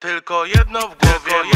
Tylko jedno w głowie,